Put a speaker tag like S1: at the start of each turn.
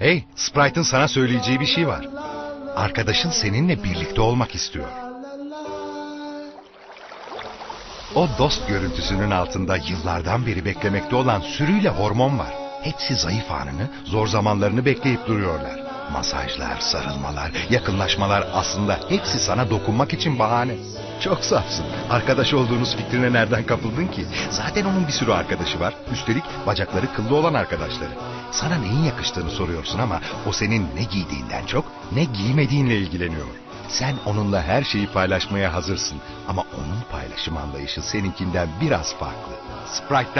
S1: Hey, Sprite'ın sana söyleyeceği bir şey var. Arkadaşın seninle birlikte olmak istiyor. O dost görüntüsünün altında yıllardan beri beklemekte olan sürüyle hormon var. Hepsi zayıf anını, zor zamanlarını bekleyip duruyorlar. Masajlar, sarılmalar, yakınlaşmalar aslında hepsi sana dokunmak için bahane. Çok safsın. Arkadaş olduğunuz fikrine nereden kapıldın ki? Zaten onun bir sürü arkadaşı var. Üstelik bacakları kıllı olan arkadaşları. Sana neyin yakıştığını soruyorsun ama o senin ne giydiğinden çok ne giymediğinle ilgileniyor. Sen onunla her şeyi paylaşmaya hazırsın ama onun paylaşım anlayışı seninkinden biraz farklı. Sprite'dan